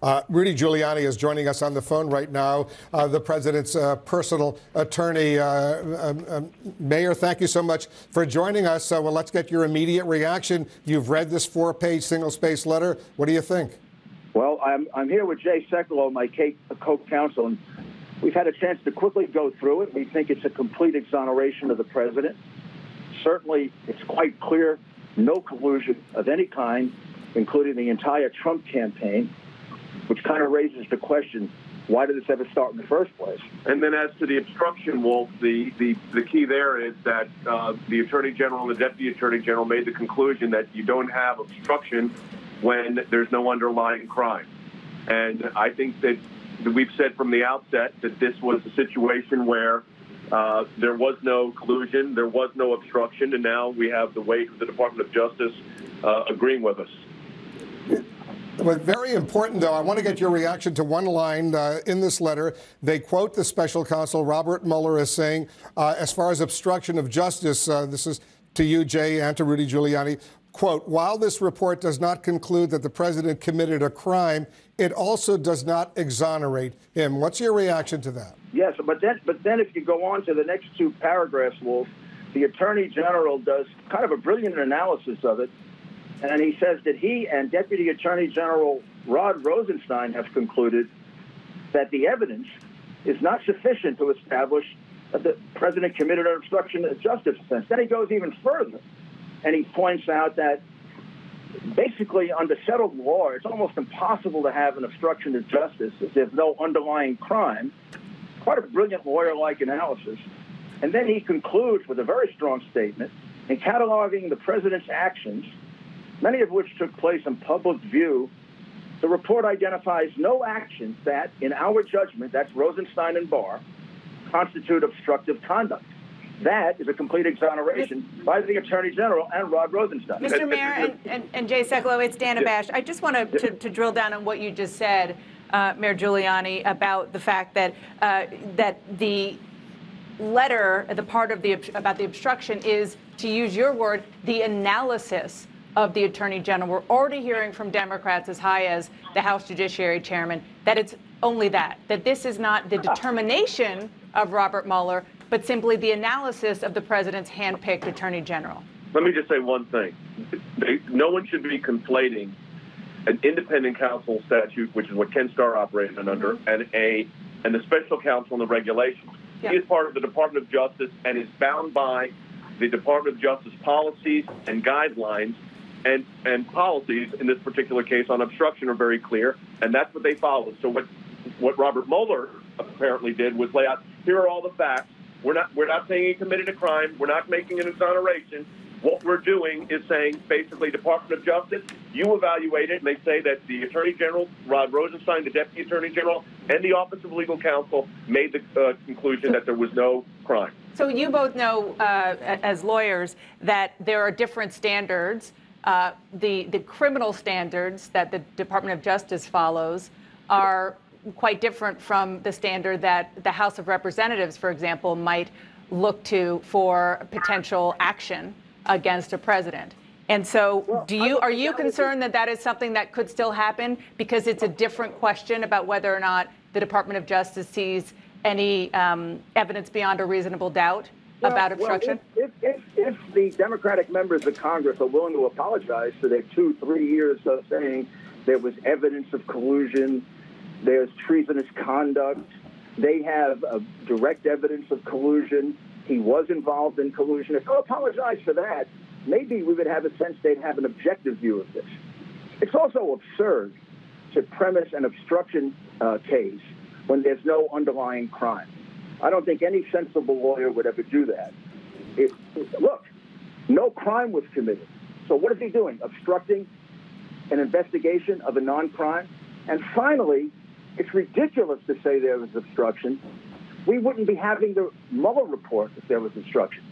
Uh, Rudy Giuliani is joining us on the phone right now, uh, the president's uh, personal attorney. Uh, um, um, Mayor, thank you so much for joining us. well, let's get your immediate reaction. You've read this four page single space letter. What do you think? Well, I'm, I'm here with Jay Sekulow, my co counsel, and we've had a chance to quickly go through it. We think it's a complete exoneration of the president. Certainly, it's quite clear no collusion of any kind, including the entire Trump campaign which kind of raises the question why did this ever start in the first place? And then as to the obstruction, Wolf, the, the, the key there is that uh, the Attorney General and the Deputy Attorney General made the conclusion that you don't have obstruction when there's no underlying crime. And I think that we've said from the outset that this was a situation where uh, there was no collusion, there was no obstruction, and now we have the weight of the Department of Justice uh, agreeing with us. But very important, though, I want to get your reaction to one line uh, in this letter. They quote the special counsel, Robert Mueller, as saying, uh, as far as obstruction of justice, uh, this is to you, Jay, and to Rudy Giuliani, quote, while this report does not conclude that the president committed a crime, it also does not exonerate him. What's your reaction to that? Yes, but then, but then if you go on to the next two paragraphs, Wolf, the attorney general does kind of a brilliant analysis of it and he says that he and Deputy Attorney General Rod Rosenstein have concluded that the evidence is not sufficient to establish that the president committed an obstruction of justice offense. Then he goes even further, and he points out that basically under settled law, it's almost impossible to have an obstruction of justice if there's no underlying crime. Quite a brilliant lawyer-like analysis. And then he concludes with a very strong statement in cataloging the president's actions many of which took place in public view, the report identifies no actions that, in our judgment, that's Rosenstein and Barr, constitute obstructive conduct. That is a complete exoneration by the Attorney General and Rod Rosenstein. Mr. Mayor and, and, and Jay Sekulow, it's Dana Bash. I just want to, to, to drill down on what you just said, uh, Mayor Giuliani, about the fact that uh, that the letter, the part of the about the obstruction, is to use your word, the analysis of the Attorney General. We're already hearing from Democrats as high as the House Judiciary Chairman that it's only that, that this is not the determination of Robert Mueller, but simply the analysis of the president's handpicked Attorney General. Let me just say one thing. No one should be conflating an independent counsel statute, which is what Ken Starr operated under, mm-hmm. and a and the special counsel and the regulations. He is part of the Department of Justice and is bound by the Department of Justice policies and guidelines and, and policies in this particular case on obstruction are very clear, and that's what they followed. So what what Robert Mueller apparently did was lay out here are all the facts. We're not we're not saying he committed a crime. We're not making an exoneration. What we're doing is saying basically Department of Justice, you evaluate it, and they say that the Attorney General, Rod Rosenstein, the Deputy Attorney General, and the Office of Legal Counsel made the uh, conclusion that there was no crime. So you both know, uh, as lawyers, that there are different standards uh, the, the criminal standards that the Department of Justice follows are quite different from the standard that the House of Representatives, for example, might look to for potential action against a president. And so, do you are you concerned that that is something that could still happen because it's a different question about whether or not the Department of Justice sees any um, evidence beyond a reasonable doubt well, about obstruction? Well, if, if, if, if, the Democratic members of Congress are willing to apologize for their two, three years of saying there was evidence of collusion, there's treasonous conduct, they have direct evidence of collusion, he was involved in collusion. If they apologize for that, maybe we would have a sense they'd have an objective view of this. It's also absurd to premise an obstruction uh, case when there's no underlying crime. I don't think any sensible lawyer would ever do that. It, look, no crime was committed. So what is he doing? Obstructing an investigation of a non-crime? And finally, it's ridiculous to say there was obstruction. We wouldn't be having the Mueller report if there was obstruction.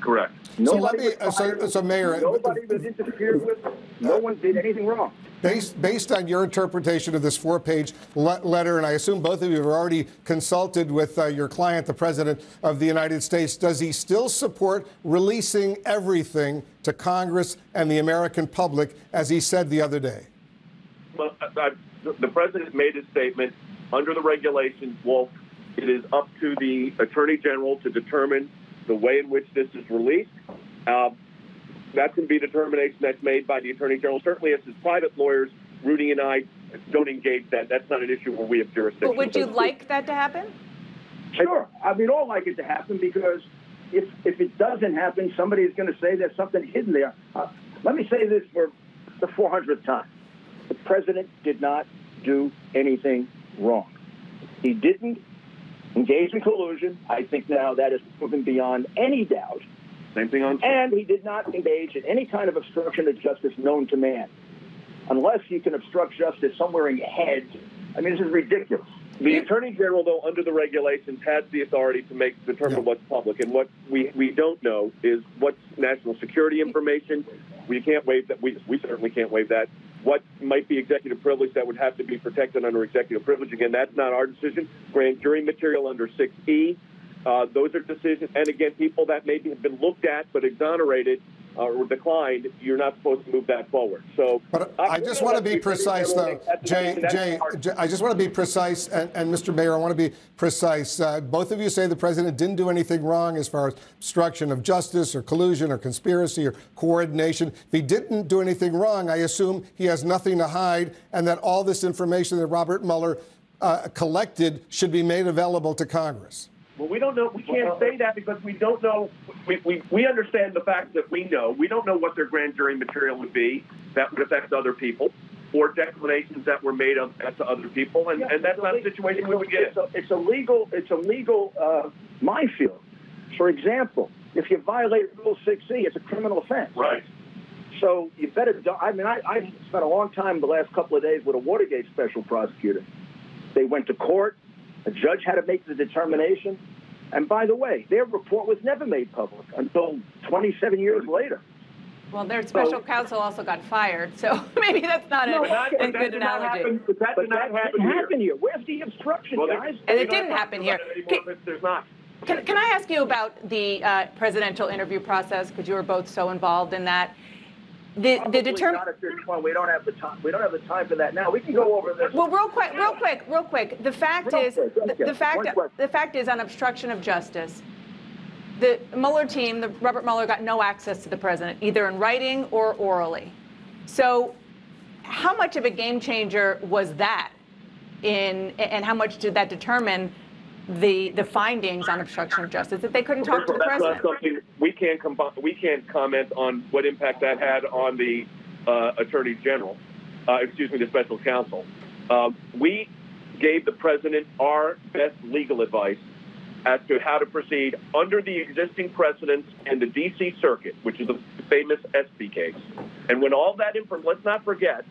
Correct. Nobody uh, so, me, so, so, Mayor, uh, nobody was interfered with. No one did anything wrong. Based, based on your interpretation of this four-page le letter, and I assume both of you have already consulted with uh, your client, the President of the United States, does he still support releasing everything to Congress and the American public, as he said the other day? Well, I, the president made his statement under the regulations. Wolf, it is up to the attorney general to determine the way in which this is released. Uh, that can be a determination that's made by the attorney general. Certainly, as his private lawyers, Rudy and I don't engage that. That's not an issue where we have jurisdiction. But would you like that to happen? Sure. I mean, all like it to happen because if if it doesn't happen, somebody is going to say there's something hidden there. Uh, let me say this for the 400th time: the president did not do anything wrong. He didn't engage in collusion. I think now that is proven beyond any doubt. Same thing on. And he did not engage in any kind of obstruction of justice known to man. Unless you can obstruct justice somewhere in your head. I mean, this is ridiculous. The attorney general, though, under the regulations, has the authority to make determine Yeah. what's public, and what we, we don't know is what's national security information. We can't waive that. We we certainly can't waive that. What might be executive privilege that would have to be protected under executive privilege? Again, that's not our decision. Grand jury material under 6E. Uh, those are decisions, and again, people that maybe have been looked at but exonerated uh, or declined, you're not supposed to move that forward. So, But I just want to be precise, though, Jay. Jay. Jay, I just want to be precise, and, and Mr. Mayor, I want to be precise. Uh, both of you say the president didn't do anything wrong as far as obstruction of justice, or collusion, or conspiracy, or coordination. If he didn't do anything wrong, I assume he has nothing to hide, and that all this information that Robert Mueller uh, collected should be made available to Congress. Well, we don't know. We can't say that because we don't know. We, we, we understand the fact that we know. We don't know what their grand jury material would be that would affect other people or declarations that were made of, to other people. And, and that's not a situation we would get It's a, it's a legal, it's a legal uh, minefield. For example, if you violate Rule 6E, it's a criminal offense. Right. So you better. I mean, I, I spent a long time the last couple of days with a Watergate special prosecutor. They went to court. A judge had to make the determination. And by the way, their report was never made public until 27 years later. Well, their special counsel also got fired, so maybe that's not a, No, but a that good did not analogy. happen. But that But did not that happen didn't here. happen here. Where's the obstruction, Well, guys? And it didn't happen here. anymore Can- There's not. Can, can I ask you about the uh, presidential interview process? Because you were both so involved in that. The, the determ- not at this point. We don't have the time. We don't have the time for that now. We can go over this. Well, real quick, real quick, real quick. The fact Real is, quick, the, the fact, the fact is, on obstruction of justice, the Mueller team, the Robert Mueller, got no access to the president, either in writing or orally. So, how much of a game changer was that? In and how much did that determine the the findings on obstruction of justice that they couldn't talk to the That's president? something we can't com- we can't comment on what impact that had on the uh, attorney general. Uh, excuse me, the special counsel. Uh, we gave the president our best legal advice as to how to proceed under the existing precedents in the D.C. Circuit, which is the famous Espy case. And when all that information, let's not forget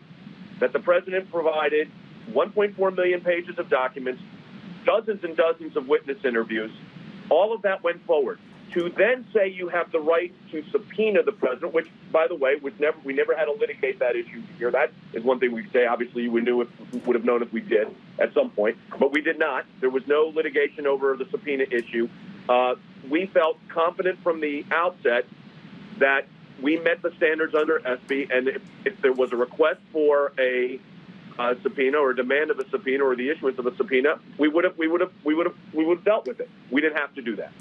that the president provided 1.4 million pages of documents, dozens and dozens of witness interviews. All of that went forward. To then say you have the right to subpoena the president, which, by the way, was never we never had to litigate that issue here. That is one thing we say. Obviously, we knew if, would have known if we did at some point, but we did not. There was no litigation over the subpoena issue. Uh, we felt confident from the outset that we met the standards under Espy, and if, if there was a request for a uh, subpoena or a demand of a subpoena or the issuance of a subpoena, we would have we would have we would have we would have dealt with it. We didn't have to do that.